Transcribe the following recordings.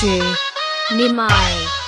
DJ Nimai.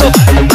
So